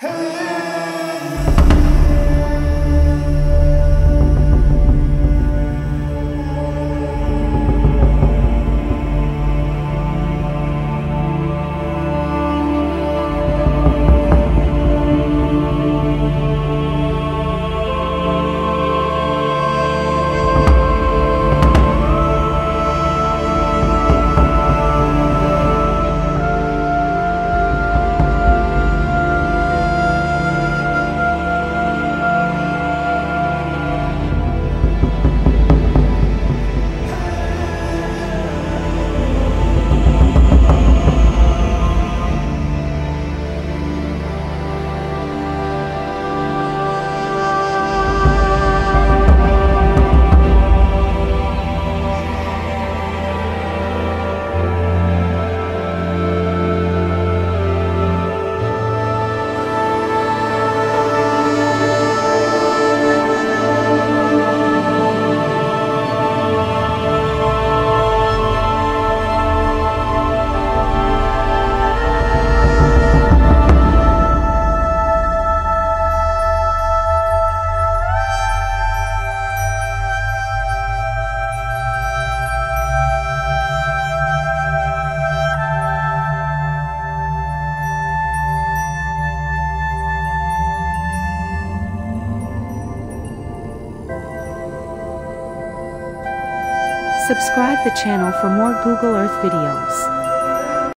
Hey! Subscribe the channel for more Google Earth videos.